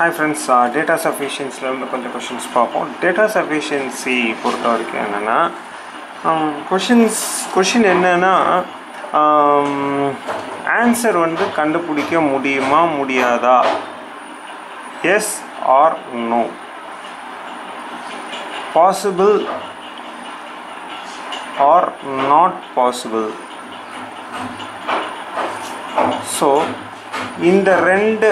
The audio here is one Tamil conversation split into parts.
ஹாய் ஃப்ரெண்ட்ஸ் டேட்டா சஃபிஷியன்சிலேருந்து கொஞ்சம் கொஷின்ஸ் பார்ப்போம். டேட்டா சஃபிஷியன்சி பொறுத்த வரைக்கும் என்னென்னா கொஷின்ஸ் um, கொஷின் என்னென்னா ஆன்சர் um, வந்து கண்டுபிடிக்க முடியுமா முடியாதா? Yes or no possible or not possible so இந்த ரெண்டு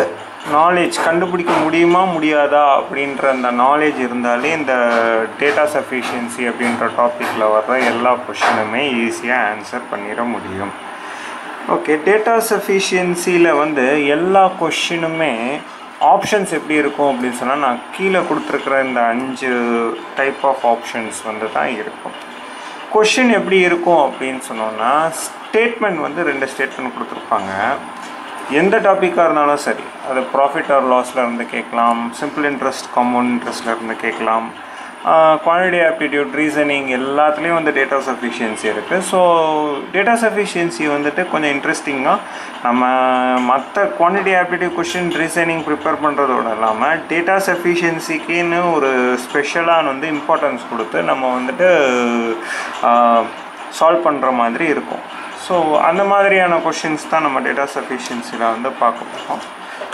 நாலேஜ் கண்டுபிடிக்க முடியுமா முடியாதா அப்படின்ற அந்த நாலேஜ் இருந்தாலே இந்த டேட்டா சஃபிஷியன்சி அப்படின்ற டாப்பிக்கில் வர்ற எல்லா கொஷினுமே ஈஸியாக ஆன்சர் பண்ணிட முடியும். ஓகே டேட்டா சஃபிஷியன்சியில் வந்து எல்லா கொஷினுமே ஆப்ஷன்ஸ் எப்படி இருக்கும் அப்படின்னு சொன்னால் நான் கீழே கொடுத்துருக்குற இந்த அஞ்சு டைப் ஆஃப் ஆப்ஷன்ஸ் வந்து தான் இருக்கும். கொஷின் எப்படி இருக்கும் அப்படின்னு சொன்னோன்னா ஸ்டேட்மெண்ட் வந்து ரெண்டு ஸ்டேட்மெண்ட் கொடுத்துருப்பாங்க. எந்த டாப்பிக்காக இருந்தாலும் சரி அது ப்ராஃபிட் ஆர் லாஸில் இருந்து கேட்கலாம் சிம்பிள் இன்ட்ரெஸ்ட் காமன் இன்ட்ரெஸ்டில் இருந்து கேட்கலாம். குவான்டிட்டி ஆப்டிடியூட் ரீசனிங் எல்லாத்துலேயும் வந்து டேட்டா சஃபிஷியன்சி இருக்குது ஸோ டேட்டா சஃபிஷியன்சி வந்துட்டு கொஞ்சம் இன்ட்ரெஸ்டிங்காக நம்ம மற்ற quantity aptitude question reasoning prepare பண்ணுறதோட இல்லாமல் டேட்டா சஃபிஷியன்சிக்குன்னு ஒரு ஸ்பெஷலான வந்து இம்பார்ட்டன்ஸ் கொடுத்து நம்ம வந்துட்டு சால்வ் பண்ணுற மாதிரி இருக்கும். ஸோ அந்த மாதிரியான கொஷின்ஸ் தான் நம்ம டேட்டா சஃபிஷியன்சியில் வந்து பார்க்க போகிறோம்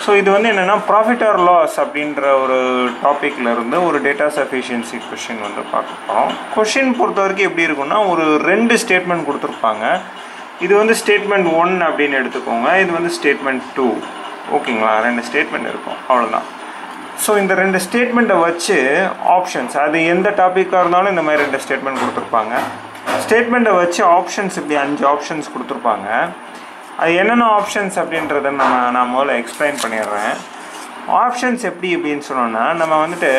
ஸோ இது வந்து என்னென்னா ப்ராஃபிட் ஆர் லாஸ் அப்படின்ற ஒரு டாப்பிக்கில் இருந்து ஒரு டேட்டா சஃபிஷியன்சி கொஷின் வந்து பார்க்க போகிறோம் கொஷின் பொறுத்த வரைக்கும் எப்படி இருக்குன்னா ஒரு ரெண்டு ஸ்டேட்மெண்ட் கொடுத்துருப்பாங்க. இது வந்து ஸ்டேட்மெண்ட் ஒன் அப்படின்னு எடுத்துக்கோங்க. இது வந்து ஸ்டேட்மெண்ட் டூ ஓகேங்களா ரெண்டு ஸ்டேட்மெண்ட் இருக்கும். அவ்வளோதான் ஸோ இந்த ரெண்டு ஸ்டேட்மெண்ட்டை வச்சு ஆப்ஷன்ஸ் அது எந்த டாப்பிக்காக இருந்தாலும் இந்த மாதிரி ரெண்டு ஸ்டேட்மெண்ட் கொடுத்துருப்பாங்க. ஸ்டேட்மெண்ட்டை வச்சு ஆப்ஷன்ஸ் இப்படி அஞ்சு ஆப்ஷன்ஸ் கொடுத்துருப்பாங்க. அது என்னென்ன ஆப்ஷன்ஸ் அப்படின்றத நம்ம நான் முதல்ல எக்ஸ்பிளைன் பண்ணிடுறேன். ஆப்ஷன்ஸ் எப்படி அப்படின்னு சொன்னோன்னா நம்ம வந்துட்டு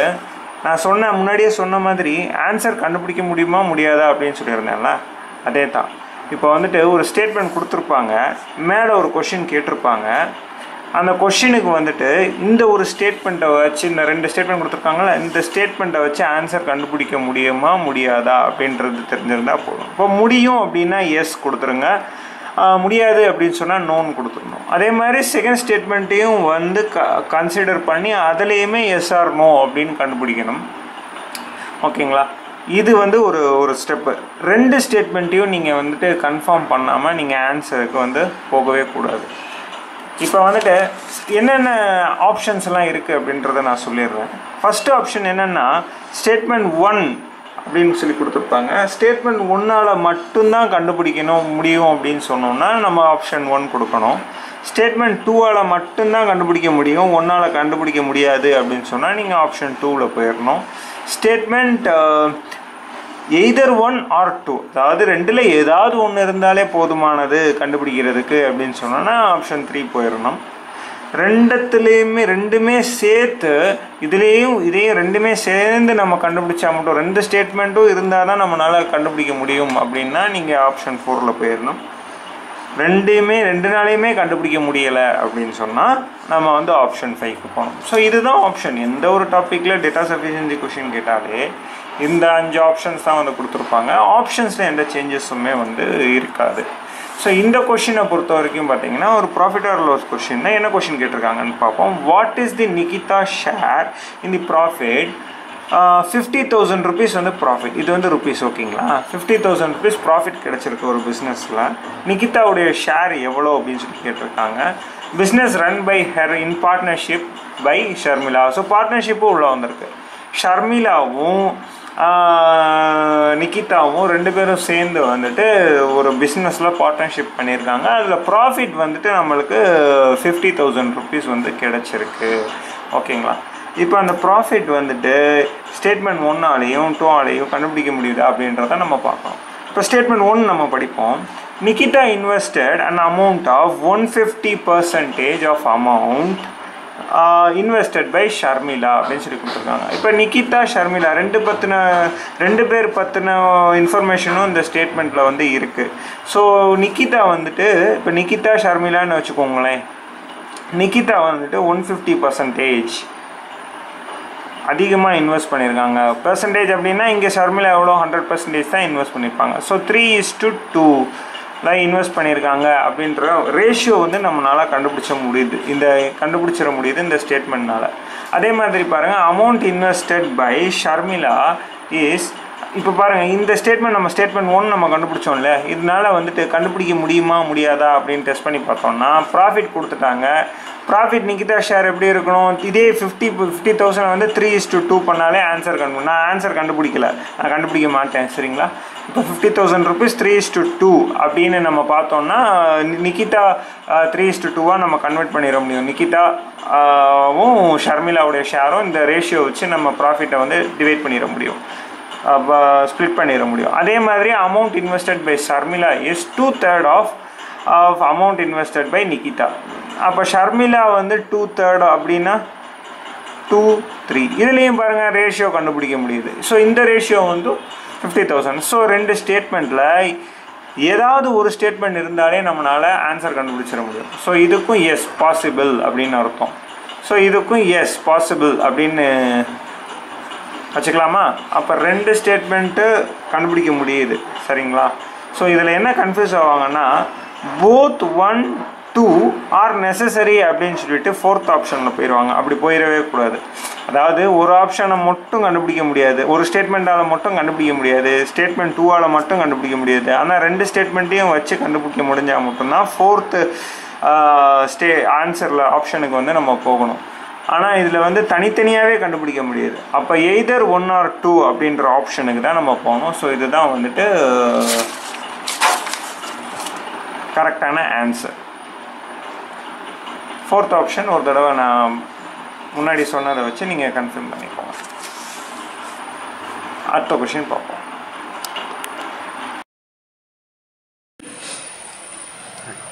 நான் சொன்ன முன்னாடியே சொன்ன மாதிரி ஆன்சர் கண்டுபிடிக்க முடியுமா முடியாதா அப்படின்னு சொல்லியிருந்தேன்ல? அதே தான் இப்போ வந்துட்டு ஒரு ஸ்டேட்மெண்ட் கொடுத்துருப்பாங்க. மேலே ஒரு கொஷின் கேட்டிருப்பாங்க. அந்த கொஷினுக்கு வந்துட்டு இந்த ஒரு ஸ்டேட்மெண்ட்டை வச்சு இந்த ரெண்டு ஸ்டேட்மெண்ட் கொடுத்துருக்காங்களா இந்த ஸ்டேட்மெண்ட்டை வச்சு ஆன்சர் கண்டுபிடிக்க முடியுமா முடியாதா அப்படின்றது தெரிஞ்சிருந்தால் போதும். இப்போ முடியும் அப்படின்னா எஸ் கொடுத்துருங்க. முடியாது அப்படின்னு சொன்னால் நோன் கொடுத்துடணும். அதே மாதிரி செகண்ட் ஸ்டேட்மெண்ட்டையும் வந்து க கன்சிடர் பண்ணி அதுலேயுமே எஸ்ஆர் நோ அப்படின்னு கண்டுபிடிக்கணும். ஓகேங்களா? இது வந்து ஒரு ஒரு ஸ்டெப்பு ரெண்டு ஸ்டேட்மெண்ட்டையும் நீங்கள் வந்துட்டு கன்ஃபார்ம் பண்ணாமல் நீங்கள் ஆன்சருக்கு வந்து போகவே கூடாது. இப்போ வந்துட்டு என்னென்ன ஆப்ஷன்ஸ்லாம் இருக்குது அப்படின்றத நான் சொல்லிடுறேன். ஃபஸ்ட்டு ஆப்ஷன் என்னென்னா ஸ்டேட்மெண்ட் ஒன் அப்படின்னு சொல்லி கொடுத்துருப்பாங்க. ஸ்டேட்மெண்ட் ஒன்னால் மட்டும்தான் கண்டுபிடிக்கணும் முடியும் அப்படின்னு சொன்னோம்னா நம்ம ஆப்ஷன் ஒன் கொடுக்கணும். ஸ்டேட்மெண்ட் டூவால் மட்டும்தான் கண்டுபிடிக்க முடியும் ஒன்றால் கண்டுபிடிக்க முடியாது அப்படின்னு சொன்னால் நீங்கள் ஆப்ஷன் டூவில் போயிடணும் statement either one or two அதாவது ரெண்டில் ஏதாவது ஒன்று இருந்தாலே போதுமானது கண்டுபிடிக்கிறதுக்கு அப்படின்னு சொன்னோன்னா ஆப்ஷன் த்ரீ போயிடணும். ரெண்டத்துலேயுமே ரெண்டுமே சேர்த்து இதுலேயும் இதையும் ரெண்டுமே சேர்ந்து நம்ம கண்டுபிடிச்சா மட்டும் ரெண்டு ஸ்டேட்மெண்ட்டும் இருந்தால் தான் நம்மளால் கண்டுபிடிக்க முடியும் அப்படின்னா நீங்கள் ஆப்ஷன் ஃபோரில் போயிடணும். ரெண்டுமே ரெண்டு நாளையுமே கண்டுபிடிக்க முடியலை அப்படின்னு சொன்னால் நம்ம வந்து ஆப்ஷன் ஃபைவ்க்கு போகணும். ஸோ இதுதான் ஆப்ஷன் எந்த ஒரு டாப்பிக்கில் டேட்டா சஃபிஷியன்சி கொஷின் கேட்டாலே இந்த அஞ்சு ஆப்ஷன்ஸ் தான் வந்து கொடுத்துருப்பாங்க. ஆப்ஷன்ஸில் எந்த சேஞ்சஸுமே வந்து இருக்காது. ஸோ இந்த கொஷினை பொறுத்த வரைக்கும் பார்த்தீங்கன்னா ஒரு ப்ராஃபிட் ஆர் லாஸ் கொஷின்னா என்ன கொஷின் கேட்டிருக்காங்கன்னு பார்ப்போம். What is the Nikita share in the profit fifty thousand rupees வந்து ப்ராஃபிட் இது வந்து ருபீஸ் ஓகேங்களா ஃபிஃப்டி தௌசண்ட் ருபீஸ் ப்ராஃபிட் கிடச்சிருக்கு ஒரு பிஸ்னஸில் நிகிதாவுடைய ஷேர் எவ்வளோ அப்படின்னு சொல்லி கேட்டிருக்காங்க. Business run by her in partnership by Sharmila so பார்ட்னர்ஷிப்பும் உள்ளே வந்திருக்கு. ஷர்மிளாவும் நிக்கிதாவும் ரெண்டு பேரும் சேர்ந்து வந்துட்டு ஒரு பிஸ்னஸில் பார்ட்னர்ஷிப் பண்ணியிருக்காங்க. அதில் ப்ராஃபிட் வந்துட்டு நம்மளுக்கு ஃபிஃப்டி தௌசண்ட் ருபீஸ் வந்து கிடச்சிருக்கு. ஓகேங்களா இப்போ அந்த ப்ராஃபிட் வந்துட்டு ஸ்டேட்மெண்ட் ஒன்னாலேயும் டூ ஆலேயும் கண்டுபிடிக்க முடியுதா அப்படின்றத நம்ம பார்க்கலாம் இப்போ ஸ்டேட்மெண்ட் ஒன் நம்ம படிப்போம். Nikita invested and amount of one fifty percentage of amount invested by Sharmila அப்படின்னு சொல்லி கொடுத்துருக்காங்க. இப்போ நிக்கிதா ஷர்மிளா ரெண்டு பற்றின ரெண்டு பேர் பற்றின இன்ஃபர்மேஷனும் இந்த ஸ்டேட்மெண்ட்டில் வந்து இருக்குது ஸோ நிக்கிதா வந்துட்டு இப்போ நிக்கிதா ஷர்மிளான்னு வச்சுக்கோங்களேன். நிக்கிதா வந்துட்டு ஒன் ஃபிஃப்டி பர்சன்டேஜ் அதிகமாக இன்வெஸ்ட் பண்ணியிருக்காங்க. பர்சன்டேஜ் அப்படின்னா இங்கே ஷர்மிளா எவ்வளோ? ஹண்ட்ரட் பர்சன்டேஜ் தான் இன்வெஸ்ட் பண்ணியிருப்பாங்க. So three is to two தான் இன்வெஸ்ட் பண்ணியிருக்காங்க அப்படின்ற ரேஷியோ வந்து நம்மளால் கண்டுபிடிச்ச முடியுது. இந்த கண்டுபிடிச்சிட முடியுது இந்த ஸ்டேட்மெண்ட்னால அதே மாதிரி பாருங்கள் amount invested by Sharmila is இப்போ பாருங்கள் இந்த ஸ்டேட்மெண்ட் நம்ம ஸ்டேட்மெண்ட் ஒன்று நம்ம கண்டுபிடிச்சோம்ல இதனால் வந்துட்டு கண்டுபிடிக்க முடியுமா முடியாதா அப்படின்னு டெஸ்ட் பண்ணி பார்த்தோம்னா ப்ராஃபிட் கொடுத்துட்டாங்க. ப்ராஃபிட் நிக்கிதா ஷேர் எப்படி இருக்கணும்? இதே ஃபிஃப்டி ஃபிஃப்டி தௌசண்ட் வந்து த்ரீ இஸ் டு டூ பண்ணாலே ஆன்சர் கண்டு நான் ஆன்சர் கண்டுபிடிக்கல. நான் கண்டுபிடிக்க மாட்டேன் சரிங்களா? இப்போ fifty thousand rupees three is to two அப்படின்னு நம்ம பார்த்தோம்னா நிக்கிதா த்ரீ இஸ் டு டூவாக நம்ம கன்வெர்ட் பண்ணிட முடியும். நிக்கிதாவும் ஷர்மிலாவுடைய ஷேரும் இந்த ரேஷியோ வச்சு நம்ம ப்ராஃபிட்டை வந்து டிவைட் பண்ணிட முடியும். ஸ்ப்ளிட் பண்ணிட முடியும். அதே மாதிரி amount invested by Sharmila is two third of of amount invested by Nikita அப்போ ஷர்மிளா வந்து டூ தேர்ட் அப்படின்னா டூ த்ரீ இதுலேயும் பாருங்கள் ரேஷியோ கண்டுபிடிக்க முடியுது. ஸோ இந்த ரேஷியோ வந்து ஃபிஃப்டி தௌசண்ட் ஸோ ரெண்டு ஸ்டேட்மெண்ட்டில் ஏதாவது ஒரு ஸ்டேட்மெண்ட் இருந்தாலே நம்மளால் ஆன்சர் கண்டுபிடிச்சிட முடியும். ஸோ இதுக்கும் எஸ் பாசிபிள் அப்படின்னு அர்த்தம். ஸோ இதுக்கும் எஸ் பாசிபிள் அப்படின்னு வச்சுக்கலாமா? அப்போ ரெண்டு ஸ்டேட்மெண்ட்டு கண்டுபிடிக்க முடியுது. சரிங்களா? ஸோ இதில் என்ன confuse ஆவாங்கன்னா both one two are necessary அப்படின்னு சொல்லிட்டு ஃபோர்த் ஆப்ஷனில் போயிடுவாங்க அப்படி போயிடவே கூடாது. அதாவது ஒரு ஆப்ஷனை மட்டும் கண்டுபிடிக்க முடியாது. ஒரு ஸ்டேட்மெண்ட்டால் மட்டும் கண்டுபிடிக்க முடியாது. ஸ்டேட்மெண்ட் டூவால் மட்டும் கண்டுபிடிக்க முடியாது. ஆனால் ரெண்டு ஸ்டேட்மெண்ட்டையும் வச்சு கண்டுபிடிக்க முடிஞ்சால் மட்டும்தான் ஃபோர்த்து ஸ்டே ஆன்சரில் ஆப்ஷனுக்கு வந்து நம்ம போகணும். ஆனால் இதில் வந்து தனித்தனியாகவே கண்டுபிடிக்க முடியாது. அப்போ எய்தர் ஒன் ஆர் டூ அப்படின்ற ஆப்ஷனுக்கு தான் நம்ம போகணும். ஸோ இதுதான் வந்துட்டு கரெக்டான ஆன்சர் ஃபோர்த் ஆப்ஷன் ஒரு தடவை நான் முன்னாடி சொன்னதை வச்சு நீங்கள் கன்ஃபார்ம் பண்ணிக்கோங்க. அடுத்த கொஷின் பார்ப்போம்.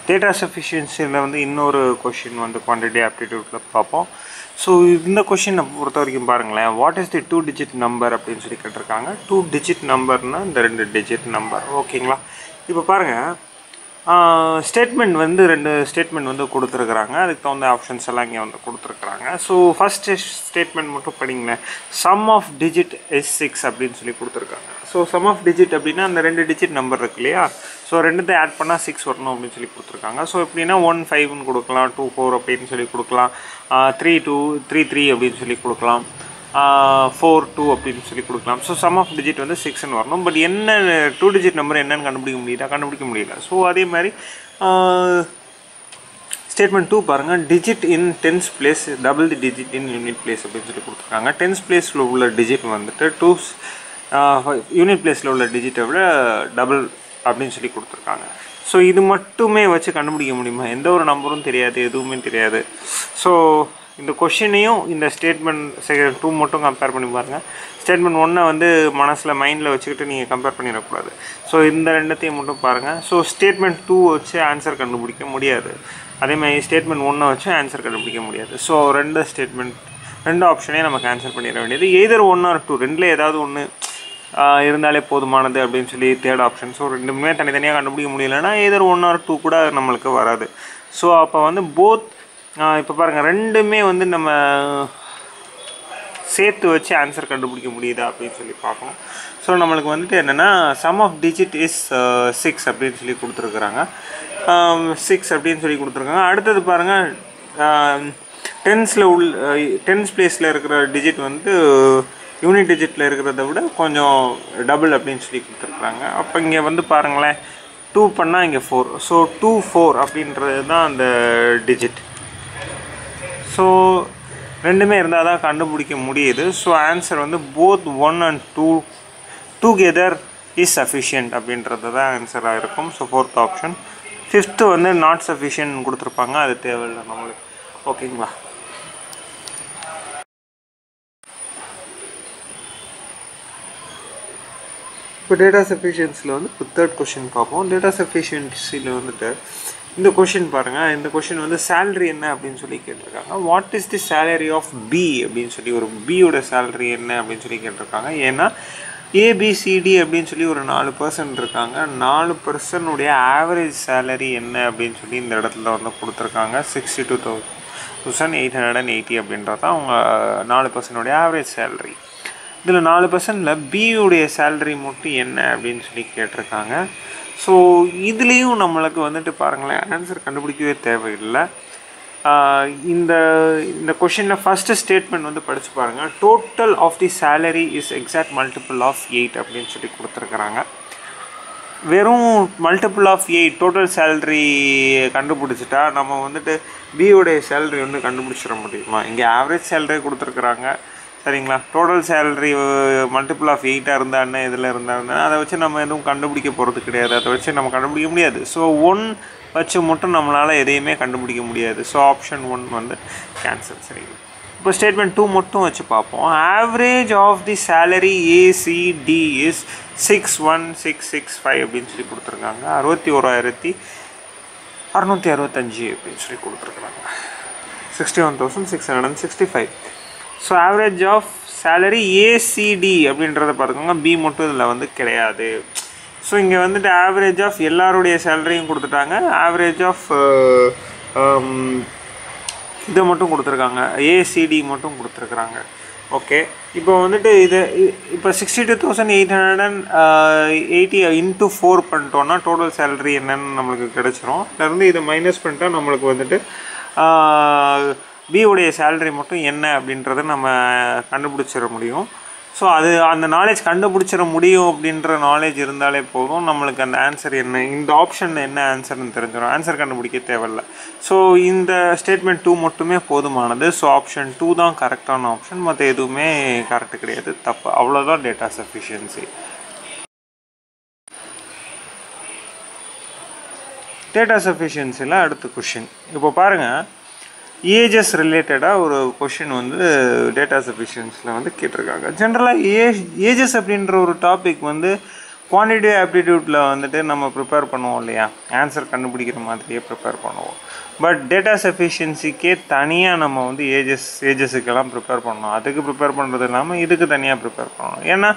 டேட்டா சஃபிஷியன்சியில் வந்து இன்னொரு கொஷின் வந்து குவான்டிட்டி ஆப்டிடியூட்டில் பார்ப்போம். ஸோ இந்த கொஷினை பொறுத்த வரைக்கும் பாருங்களேன். What is the two digit number அப்படின்னு சொல்லி கேட்டிருக்காங்க. டூ டிஜிட் நம்பர்னால் இந்த ரெண்டு டிஜிட் நம்பர் ஓகேங்களா இப்போ பாருங்கள் ஸ்டேட்மெண்ட் வந்து ரெண்டு ஸ்டேட்மெண்ட் வந்து கொடுத்துருக்குறாங்க. அதுக்கு தகுந்த ஆப்ஷன்ஸ் எல்லாம் இங்கே வந்து கொடுத்துருக்குறாங்க. ஸோ ஃபஸ்ட் ஸ்டேட்மெண்ட் மட்டும் படிங்களேன். Sum of digit is six அப்படின்னு சொல்லி கொடுத்துருக்காங்க. ஸோ சம் ஆஃப் டிஜிட் அப்படின்னா அந்த ரெண்டு டிஜிட் நம்பர் இருக்கு இல்லையா? ஸோ ரெண்டுத்தையும் ஆட் பண்ணால் சிக்ஸ் வரணும் அப்படின்னு சொல்லி கொடுத்துருக்காங்க. ஸோ எப்படின்னா ஒன் ஃபைவ்னு கொடுக்கலாம் டூ ஃபோர் அப்படின்னு சொல்லி கொடுக்கலாம் த்ரீ டூ த்ரீ த்ரீ அப்படின்னு சொல்லி கொடுக்கலாம். ஃபோர் டூ அப்படின்னு சொல்லி கொடுக்கலாம். ஸோ சம் ஆஃப் டிஜிட் வந்து சிக்ஸ்னு வரணும். பட் என்ன டூ டிஜிட் நம்பர் என்னன்னு கண்டுபிடிக்க முடியல கண்டுபிடிக்க முடியல. ஸோ அதே மாதிரி ஸ்டேட்மெண்ட் டூ பாருங்கள் digit in tens place double the digit in unit place அப்படின்னு சொல்லி கொடுத்துருக்காங்க. டென்ஸ் பிளேஸில் உள்ள டிஜிட் வந்துட்டு டூ யூனிட் பிளேஸில் உள்ள டிஜிட்டை விட டபுள் அப்படின்னு சொல்லி கொடுத்துருக்காங்க. ஸோ இது மட்டுமே வச்சு கண்டுபிடிக்க முடியுமா? எந்த ஒரு நம்பரும் தெரியாது எதுவுமே தெரியாது. ஸோ இந்த கொஷினையும் இந்த ஸ்டேட்மெண்ட் செகண்ட் டூ மட்டும் கம்பேர் பண்ணி பாருங்கள் ஸ்டேட்மெண்ட் ஒன்றை வந்து மனசில் மைண்டில் வச்சுக்கிட்டு நீங்கள் கம்பேர் பண்ணிடக்கூடாது. ஸோ இந்த ரெண்டுத்தையும் மட்டும் பாருங்கள் ஸோ ஸ்டேட்மெண்ட் டூ வச்சு ஆன்சர் கண்டுபிடிக்க முடியாது. அதே மாதிரி ஸ்டேட்மெண்ட் ஒன்றை வச்சு ஆன்சர் கண்டுபிடிக்க முடியாது. ஸோ ரெண்டு ஸ்டேட்மெண்ட் ரெண்டு ஆப்ஷனையும் நமக்கு ஆன்சர் பண்ணிட வேண்டியது. எதர் ஒன் ஆர் டூ ரெண்டில் ஏதாவது ஒன்று இருந்தாலே போதுமானது அப்படின்னு சொல்லி தேர்ட் ஆப்ஷன் ஸோ ரெண்டுமே தனித்தனியாக கண்டுபிடிக்க முடியலன்னா எதர் ஒன் ஆர் டூ கூட நம்மளுக்கு வராது. ஸோ அப்போ வந்து போத் இப்போ பாருங்கள் ரெண்டுமே வந்து நம்ம சேர்த்து வச்சு ஆன்சர் கண்டுபிடிக்க முடியுதா அப்படின்னு சொல்லி பார்ப்போம் ஸோ நம்மளுக்கு வந்துட்டு என்னென்னா sum of digit is six அப்படின்னு சொல்லி கொடுத்துருக்குறாங்க. சிக்ஸ் um, அப்படின்னு சொல்லி கொடுத்துருக்காங்க. அடுத்தது பாருங்கள் டென்ஸில் um, உள் uh, டென்ஸ் பிளேஸில் இருக்கிற டிஜிட் வந்து யூனிட் டிஜிட்டில் இருக்கிறத விட கொஞ்சம் டபுள் அப்படின்னு சொல்லி கொடுத்துருக்குறாங்க. அப்போ இங்கே வந்து பாருங்களேன் டூ பண்ணால் இங்கே ஃபோர் ஸோ டூ ஃபோர் அப்படின்றது தான் அந்த டிஜிட் ஸோ ரெண்டுமே இருந்தால் தான் கண்டுபிடிக்க முடியுது. ஸோ ஆன்சர் வந்து both one and two together is sufficient அப்படின்றது தான் ஆன்சராக இருக்கும். ஸோ ஃபோர்த் ஆப்ஷன் ஃபிஃப்த்து வந்து நாட் சஃபிஷியன்ட் கொடுத்துருப்பாங்க. அது தேவையில்லை நம்மளுக்கு. ஓகேங்களா இப்போ டேட்டா சஃபிஷியன்சியில் வந்து தேர்ட் கொஷின் பார்ப்போம். டேட்டா சஃபிஷியன்சியில் வந்துட்டு இந்த கொஷின் பாருங்கள் இந்த கொஷின் வந்து சேலரி என்ன அப்படின்னு சொல்லி கேட்டிருக்காங்க. What is the salary of B அப்படின்னு சொல்லி ஒரு பியோட சேலரி என்ன அப்படின்னு சொல்லி கேட்டிருக்காங்க. ஏன்னா ஏபிசிடி அப்படின்னு சொல்லி ஒரு நாலு பர்சன்ட் இருக்காங்க. நாலு பர்சனுடைய ஆவரேஜ் சேலரி என்ன அப்படின்னு சொல்லி இந்த இடத்துல வந்து கொடுத்துருக்காங்க. Sixty two thousand thousand eight hundred and eighty அப்படின்றது தான் அவங்க நாலு பர்சனுடைய ஆவரேஜ் சேலரி இதில் நாலு பர்சன்டில் பியுடைய சேலரி மட்டும் என்ன அப்படின்னு சொல்லி கேட்டிருக்காங்க. ஸோ இதுலேயும் நம்மளுக்கு வந்துட்டு பாருங்களேன் ஆன்சர் கண்டுபிடிக்கவே தேவையில்லை. இந்த இந்த கொஷினில் ஃபஸ்ட்டு ஸ்டேட்மெண்ட் வந்து படித்து பாருங்கள் total of the salary is exact multiple of eight அப்படின்னு சொல்லி கொடுத்துருக்குறாங்க. வெறும் multiple of eight total salary கண்டுபிடிச்சிட்டா நம்ம வந்துட்டு பியோடைய சேலரி வந்து கண்டுபிடிச்சிட முடியுமா? இங்கே ஆவரேஜ் சேலரி கொடுத்துருக்குறாங்க. சரிங்களா? டோட்டல் சேலரி மல்டிபிள் ஆஃப் எயிட்டாக இருந்தா என்ன இதில் இருந்தா அதை வச்சு நம்ம எதுவும் கண்டுபிடிக்க போகிறது கிடையாது. அதை வச்சு நம்ம கண்டுபிடிக்க முடியாது. ஸோ ஒன் வச்சு மட்டும் நம்மளால் எதையுமே கண்டுபிடிக்க முடியாது. ஸோ ஆப்ஷன் ஒன் வந்து கேன்சல் சரிங்களா? இப்போ ஸ்டேட்மெண்ட் டூ மட்டும் வச்சு பார்ப்போம். Average of the salary ACD is six one six six five அப்படின்னு சொல்லி கொடுத்துருக்காங்க. அறுபத்தி ஓராயிரத்தி அறநூற்றி அறுபத்தஞ்சு அப்படின்னு சொல்லி கொடுத்துருக்குறாங்க sixty one thousand six hundred and sixty five so average of salary ACD அப்படின்றத பார்த்துக்கோங்க பி மட்டும் இதில் வந்து கிடையாது. ஸோ இங்கே வந்துட்டு ஆவரேஜ் ஆஃப் எல்லாருடைய சேலரியும் கொடுத்துட்டாங்க. ஆவரேஜ் ஆஃப் uh, um, இதை மட்டும் கொடுத்துருக்காங்க. ஏசிடி மட்டும் கொடுத்துருக்குறாங்க. ஓகே இப்போ வந்துட்டு இது இப்போ sixty two thousand eight hundred and eighty into four பண்ணிட்டோன்னா டோட்டல் சேலரி என்னன்னு நம்மளுக்கு கிடச்சிரும். அதுலேருந்து இதை மைனஸ் பண்ணிட்டா நம்மளுக்கு வந்துட்டு uh, பியோடைய சேலரி மட்டும் என்ன அப்படின்றத நம்ம கண்டுபிடிச்சிட முடியும். ஸோ அது அந்த நாலேஜ் கண்டுபிடிச்சிட முடியும் அப்படின்ற நாலேஜ் இருந்தாலே போதும். நம்மளுக்கு அந்த ஆன்சர் என்ன இந்த ஆப்ஷன் என்ன ஆன்சர்னு தெரிஞ்சிடும் ஆன்சர் கண்டுபிடிக்க தேவையில்ல. ஸோ இந்த ஸ்டேட்மெண்ட் டூ மட்டுமே போதுமானது. ஸோ ஆப்ஷன் டூ தான் கரெக்டான ஆப்ஷன் மற்ற எதுவுமே கரெக்ட் கிடையாது. தப்பு. அவ்வளோதான் டேட்டா சஃபிஷியன்சி டேட்டா சஃபிஷியன்சியில் அடுத்த கொஷின் இப்போ பாருங்கள் ஏஜஸ் ரிலேட்டடாக ஒரு கொஷின் வந்து டேட்டா சஃபிஷியன்ஸில் வந்து கேட்டிருக்காங்க. ஜென்ரலாக ஏஜ் ஏஜஸ் அப்படின்ற ஒரு டாபிக் வந்து குவான்டிட்டிவ் ஆப்டிடியூட்டில் வந்துட்டு நம்ம ப்ரிப்பேர் பண்ணுவோம் இல்லையா? ஆன்சர் கண்டுபிடிக்கிற மாதிரியே ப்ரிப்பேர் பண்ணுவோம். பட் டேட்டா சஃபிஷியன்சிக்கே தனியாக நம்ம வந்து ஏஜஸ் ஏஜஸுக்கெல்லாம் ப்ரிப்பேர் பண்ணணும். அதுக்கு ப்ரிப்பேர் பண்ணுறது இல்லாமல் இதுக்கு தனியாக ப்ரிப்பேர் பண்ணணும். ஏன்னா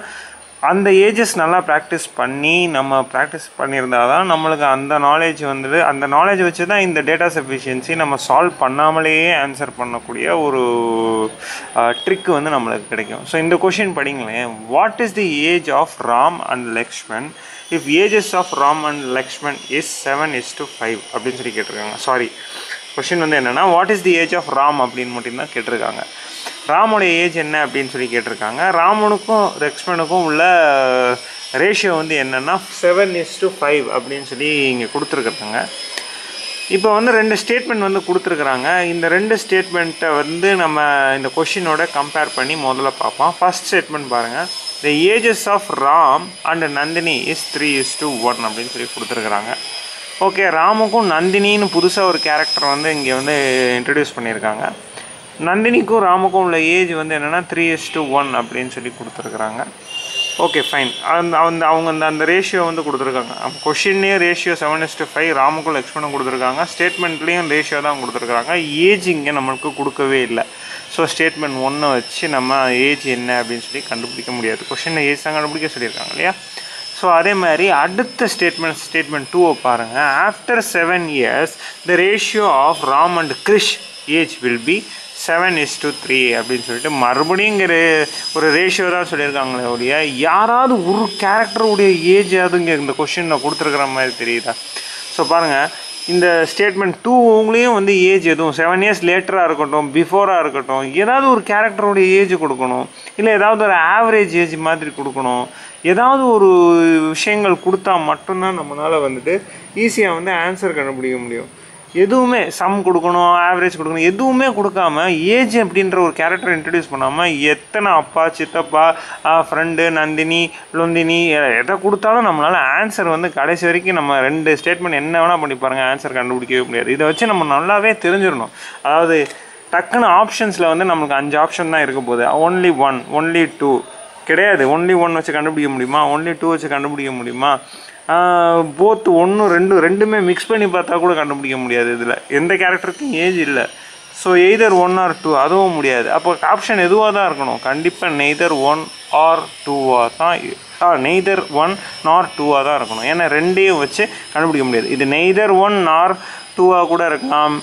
அந்த ஏஜஸ் நல்லா ப்ராக்டிஸ் பண்ணி நம்ம ப்ராக்டிஸ் பண்ணியிருந்தா தான் நம்மளுக்கு அந்த நாலேஜ் வந்துட்டு அந்த நாலேஜ் வச்சு தான் இந்த டேட்டா சஃபிஷியன்சி நம்ம சால்வ் பண்ணாமலேயே ஆன்சர் பண்ணக்கூடிய ஒரு ட்ரிக் வந்து நம்மளுக்கு கிடைக்கும். ஸோ இந்த question படிங்களேன். What is the age of Ram and Lakshman if ages of Ram and Lakshman is seven is to five அப்படின்னு சொல்லி கேட்டிருக்காங்க. சாரி கொஷின் வந்து என்னென்னா what is the age of Ram அப்படின்னு மட்டும்தான் கேட்டிருக்காங்க. ராமோடைய ஏஜ் என்ன அப்படின்னு சொல்லி கேட்டிருக்காங்க. ராமனுக்கும் லக்ஷ்மணுக்கும் உள்ள uh, ரேஷியோ வந்து என்னென்னா செவன் இஸ் டு ஃபைவ் அப்படின்னு சொல்லி இங்கே கொடுத்துருக்குறாங்க. இப்போ வந்து ரெண்டு ஸ்டேட்மெண்ட் வந்து கொடுத்துருக்குறாங்க. இந்த ரெண்டு ஸ்டேட்மெண்ட்டை வந்து நம்ம இந்த கொஷினோட கம்பேர் பண்ணி முதல்ல பார்ப்போம். ஃபர்ஸ்ட் ஸ்டேட்மெண்ட் பாருங்கள் the ages of Ram and Nandini is three is two one அப்படின்னு சொல்லி கொடுத்துருக்குறாங்க. ஓகே ராமுக்கும் நந்தினின்னு புதுசாக ஒரு கேரக்டர் வந்து இங்கே வந்து இன்ட்ரடியூஸ் பண்ணியிருக்காங்க. நந்தினிக்கும் ராமுக்கும் உள்ள ஏஜ் வந்து என்னென்னா த்ரீ இஸ் டு ஒன் அப்படின்னு சொல்லி கொடுத்துருக்குறாங்க. ஓகே ஃபைன் அந்த அந்த அவங்க அந்த அந்த ரேஷியோ வந்து கொடுத்துருக்காங்க. அப்போ கொஷின்லேயும் ratio seven is to five ராமுக்கும் லக்ஷ்மணும் கொடுத்துருக்காங்க. ஸ்டேட்மெண்ட்லேயும் ரேஷியோ தான் கொடுத்துருக்காங்க ஏஜ் இங்கே நம்மளுக்கு கொடுக்கவே இல்லை. ஸோ ஸ்டேட்மெண்ட் ஒன்றை வச்சு நம்ம ஏஜ் என்ன அப்படின்னு சொல்லி கண்டுபிடிக்க முடியாது. கொஷினில் ஏஜ் தான் கண்டுபிடிக்க சொல்லியிருக்காங்க இல்லையா? ஸோ அதே மாதிரி அடுத்த ஸ்டேட்மெண்ட் ஸ்டேட்மெண்ட் டூவை பாருங்கள் after seven years the ratio of Ram and Krish age will be seven is to three அப்படின்னு சொல்லிட்டு மறுபடியுங்கிற ஒரு ரேஷியோ தான் சொல்லியிருக்காங்களே ஒழிய யாராவது ஒரு கேரக்டருடைய ஏஜ் அது இங்கே இந்த கொஷினில் கொடுத்துருக்குற மாதிரி தெரியுதா? ஸோ பாருங்கள் இந்த ஸ்டேட்மெண்ட் டூ உங்களையும் வந்து ஏஜ் எதுவும் செவன் இயர்ஸ் லேட்டராக இருக்கட்டும் பிஃபோராக இருக்கட்டும் ஏதாவது ஒரு கேரக்டருடைய ஏஜ் கொடுக்கணும் இல்லை ஏதாவது ஒரு ஆவரேஜ் ஏஜ் மாதிரி கொடுக்கணும் ஏதாவது ஒரு விஷயங்கள் கொடுத்தா மட்டும்தான் நம்மளால் வந்துட்டு ஈஸியாக வந்து ஆன்சர் கண்டுபிடிக்க முடியும். எதுவுமே சம் கொடுக்கணும் ஆவரேஜ் கொடுக்கணும் எதுவுமே கொடுக்காம ஏஜ் அப்படின்ற ஒரு கேரக்டர் இன்ட்ரடியூஸ் பண்ணாமல் எத்தனை அப்பா சித்தப்பா ஃப்ரெண்டு நந்தினி லொந்தினி எதை கொடுத்தாலும் நம்மளால் ஆன்சர் வந்து கடைசி வரைக்கும் நம்ம ரெண்டு ஸ்டேட்மெண்ட் என்ன வேணால் பண்ணி பாருங்கள் ஆன்சர் கண்டுபிடிக்கவே முடியாது. இதை வச்சு நம்ம நல்லாவே தெரிஞ்சிடணும். அதாவது டக்குன்னு ஆப்ஷன்ஸில் வந்து நம்மளுக்கு அஞ்சு ஆப்ஷன் தான் இருக்க போகுது. ஒன்லி ஒன் ஒன்லி டூ கிடையாது. ஒன்லி ஒன் வச்சு கண்டுபிடிக்க முடியுமா? ஒன்லி டூ வச்சு கண்டுபிடிக்க முடியுமா? போத் ஒன்று ரெண்டு ரெண்டுமே மிக்ஸ் பண்ணி பார்த்தா கூட கண்டுபிடிக்க முடியாது இதில். எந்த கேரக்டருக்கும் ஏஜ் இல்லை. So either one or two அதுவும் முடியாது. அப்போ ஆப்ஷன் எதுவாக தான் இருக்கணும்? கண்டிப்பாக நெய்தர் ஒன் ஆர் டூவாக தான் ஆ நெய்தர் ஒன் நார் டூவாக தான் இருக்கணும். ஏன்னா ரெண்டையும் வச்சு கண்டுபிடிக்க முடியாது. இது நெய்தர் ஒன் நார் டூவாக கூட இருக்கலாம்.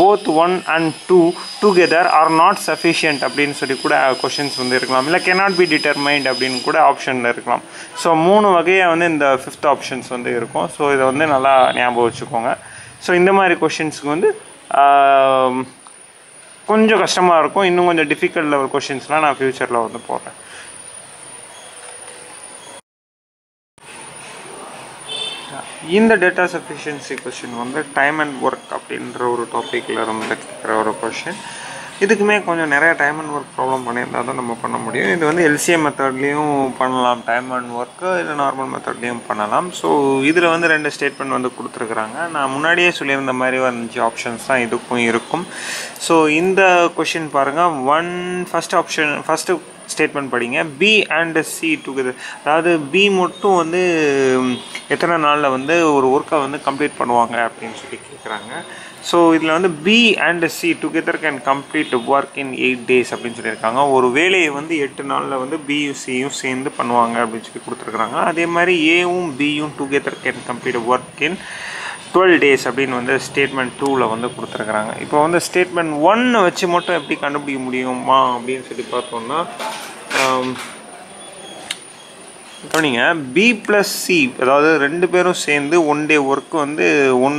Both one and two together are not sufficient அப்படின்னு சொல்லி கூட கொஷின்ஸ் வந்து இருக்கலாம். இல்லை cannot பி டிட்டர்மைண்ட் அப்படின்னு கூட ஆப்ஷனில் இருக்கலாம். ஸோ மூணு வகையாக வந்து இந்த ஃபிஃப்த் ஆப்ஷன்ஸ் வந்து இருக்கும். ஸோ இதை வந்து நல்லா ஞாபகம் வச்சுக்கோங்க. ஸோ இந்த மாதிரி கொஷின்ஸுக்கு வந்து கொஞ்சம் கஷ்டமாக இருக்கும். இன்னும் கொஞ்சம் டிஃபிகல்ட் லெவல் கொஷின்ஸ்லாம் நான் ஃப்யூச்சரில் வந்து போடுறேன். இந்த டேட்டா சஃபிஷியன்சி கொஷின் வந்து டைம் அண்ட் ஒர்க் அப்படின்ற ஒரு டாப்பிக்கில் இருந்து கேட்குற ஒரு கொஷின் இதுக்குமே கொஞ்சம் நிறைய டைம் அண்ட் ஒர்க் ப்ராப்ளம் பண்ணியிருந்தால் தான் நம்ம பண்ண முடியும். இது வந்து எல்சிஎம் மெத்தட்லேயும் பண்ணலாம். டைம் அண்ட் ஒர்க்கு இல்லை நார்மல் மெத்தட்லேயும் பண்ணலாம். ஸோ இதில் வந்து ரெண்டு ஸ்டேட்மெண்ட் வந்து கொடுத்துருக்குறாங்க. நான் முன்னாடியே சொல்லியிருந்த மாதிரி ஒரு அஞ்சு ஆப்ஷன்ஸ் தான் இதுக்கும் இருக்கும். ஸோ இந்த கொஷின் பாருங்கள் one first option first statement படிங்க. பி அண்ட் சி டுகெதர் அதாவது பி மட்டும் வந்து எத்தனை நாளில் வந்து ஒரு ஒர்க்கை வந்து கம்ப்ளீட் பண்ணுவாங்க அப்படின்னு சொல்லி கேட்குறாங்க ஸோ இதில் வந்து B and C together can complete work in eight days அப்படின்னு சொல்லியிருக்காங்க. ஒரு வேலையை வந்து எட்டு நாளில் வந்து பியும் சியும் சேர்ந்து பண்ணுவாங்க அப்படின்னு சொல்லி கொடுத்துருக்குறாங்க. அதே மாதிரி ஏவும் பியும் together can complete work in twelve days அப்படின்னு வந்து ஸ்டேட்மெண்ட் டூவில் வந்து கொடுத்துருக்குறாங்க. இப்போ வந்து ஸ்டேட்மெண்ட் ஒன்னை வச்சு மட்டும் எப்படி கண்டுபிடிக்க முடியுமா அப்படின்னு சொல்லி பார்த்தோம்னா ஆம், கவனிங்க பி ப்ளஸ் சி அதாவது ரெண்டு பேரும் சேர்ந்து ஒன் டே ஒர்க்கு வந்து ஒன்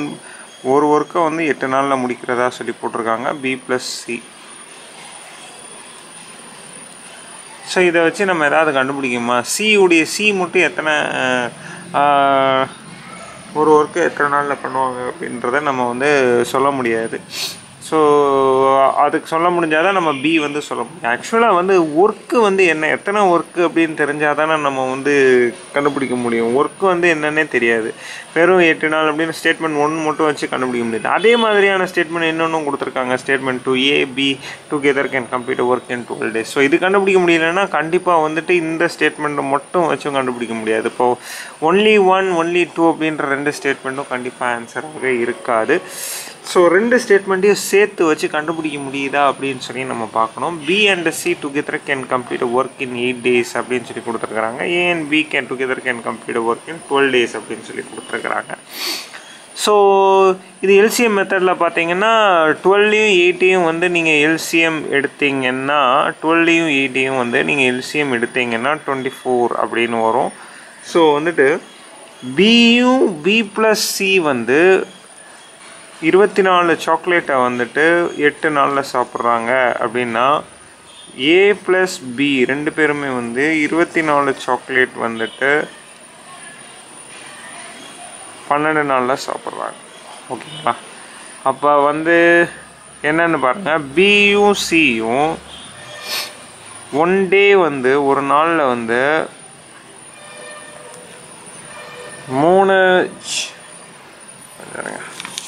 ஒரு ஒர்க்கை வந்து எட்டு நாளில் முடிக்கிறதா சொல்லி போட்டிருக்காங்க பி ப்ளஸ் சி ஸோ இதை வச்சு நம்ம எதாவது கண்டுபிடிக்குமா? சியுடைய உடைய சி மட்டும் எத்தனை ஒரு ஒர்க்கு எத்தனை நாளில் பண்ணுவாங்க அப்படின்றத நம்ம வந்து சொல்ல முடியாது. ஸோ அதுக்கு சொல்ல முடிஞ்சால் தான் நம்ம பி வந்து சொல்ல முடியும். ஆக்சுவலாக வந்து ஒர்க்கு வந்து என்ன எத்தனை ஒர்க்கு அப்படின்னு தெரிஞ்சால் தானே நம்ம வந்து கண்டுபிடிக்க முடியும். ஒர்க்கு வந்து என்னன்னே தெரியாது. வெறும் எட்டு நாள் அப்படின்னு ஸ்டேட்மெண்ட் ஒன் மட்டும் வச்சு கண்டுபிடிக்க முடியாது. அதே மாதிரியான ஸ்டேட்மெண்ட் இன்னொன்றும் கொடுத்துருக்காங்க. Statement two A B together can complete work in twelve days so இது கண்டுபிடிக்க முடியலன்னா கண்டிப்பாக வந்துட்டு இந்த ஸ்டேட்மெண்ட்டை மட்டும் வச்சும் கண்டுபிடிக்க முடியாது. இப்போ ஒன்லி ஒன் ஒன்லி டூ அப்படின்ற ரெண்டு ஸ்டேட்மெண்ட்டும் கண்டிப்பாக ஆன்சராக இருக்காது. ஸோ ரெண்டு ஸ்டேட்மெண்ட்டையும் சேர்த்து வச்சு கண்டுபிடிக்க முடியுதா அப்படின்னு சொல்லி நம்ம பார்க்கணும். B and C together can complete work in eight days அப்படின்னு சொல்லி கொடுத்துருக்குறாங்க. A and B can together can complete work in twelve days அப்படின்னு சொல்லி கொடுத்துருக்குறாங்க. ஸோ இது எல்சிஎம் மெத்தடில் பார்த்தீங்கன்னா டுவெல்லையும் எயிட்டையும் வந்து நீங்கள் எல்சிஎம் எடுத்தீங்கன்னா டுவெல்லையும் எயிட்டையும் வந்து நீங்கள் எல்சிஎம் எடுத்தீங்கன்னா டுவெண்ட்டி ஃபோர் அப்படின்னு வரும். ஸோ வந்துட்டு பியும் பி ப்ளஸ் சி வந்து இருபத்தி நாலு சாக்லேட்டை வந்துட்டு எட்டு நாளில் சாப்பிட்றாங்க அப்படின்னா ஏ ப்ளஸ் பி ரெண்டு பேருமே வந்து இருபத்தி நாலு சாக்லேட் வந்துட்டு பன்னெண்டு நாளில் சாப்பிட்றாங்க. ஓகேங்களா? அப்போ வந்து என்னென்னு பாருங்கள் பியும் சியும் ஒன் டே வந்து ஒரு நாளில் வந்து மூணு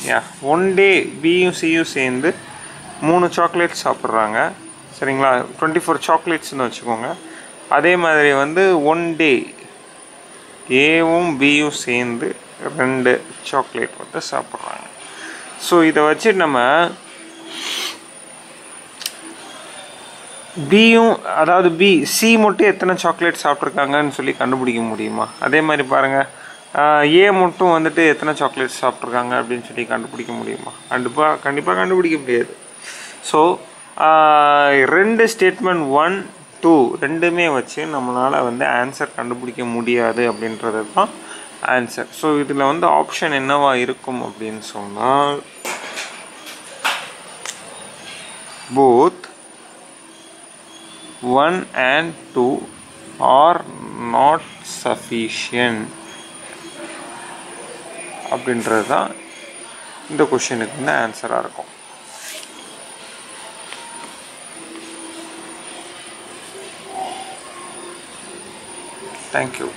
யா ஒன் டே பியும் சியும் சேர்ந்து மூணு சாக்லேட் சாப்பிட்றாங்க. சரிங்களா? டுவெண்ட்டி ஃபோர் சாக்லேட்ஸ்னு வச்சுக்கோங்க. அதே மாதிரி வந்து ஒன் டே ஏவும் பியும் சேர்ந்து ரெண்டு சாக்லேட் வந்து சாப்பிட்றாங்க. ஸோ இதை வச்சு நம்ம பியும் அதாவது பி சி மட்டும் எத்தனை சாக்லேட் சாப்பிட்ருக்காங்கன்னு சொல்லி கண்டுபிடிக்க முடியுமா? அதே மாதிரி பாருங்கள் ஏ மட்டும் வந்துட்டு எத்தனை சாக்லேட் சாப்பிட்ருக்காங்க அப்படின்னு சொல்லி கண்டுபிடிக்க முடியுமா? கண்டிப்பாக கண்டிப்பாக கண்டுபிடிக்க முடியாது. ஸோ ரெண்டு ஸ்டேட்மெண்ட் ஒன் டூ ரெண்டுமே வச்சு நம்மளால் வந்து ஆன்சர் கண்டுபிடிக்க முடியாது அப்படின்றது தான் ஆன்சர் ஸோ இதில் வந்து ஆப்ஷன் என்னவா இருக்கும் அப்படின்னு சொன்னால் both one and two are not sufficient அப்படின்றது தான் இந்த கொஷினுக்கு வந்து ஆன்சராக இருக்கும். தேங்க்யூ